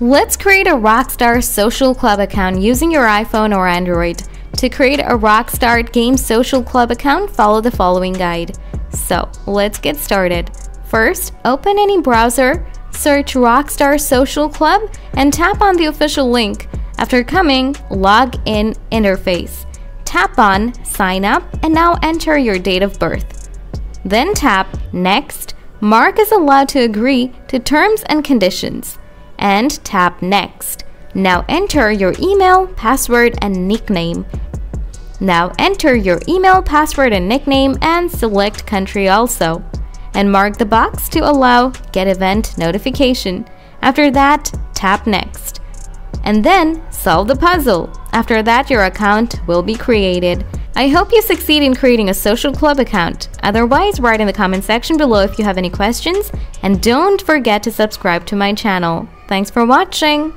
Let's create a Rockstar Social Club account using your iPhone or Android. To create a Rockstar Game Social Club account, follow the following guide. So, let's get started. First, open any browser, search Rockstar Social Club, and tap on the official link. After coming, log in interface. Tap on sign up and now enter your date of birth. Then tap next. Mark is allowed to agree to terms and conditions. And tap next. Now enter your email, password, and nickname. Now enter your email, password, and nickname and select country also. And mark the box to allow get event notification. After that, tap next. And then solve the puzzle. After that, your account will be created. I hope you succeed in creating a social club account. Otherwise, write in the comment section below if you have any questions and don't forget to subscribe to my channel. Thanks for watching!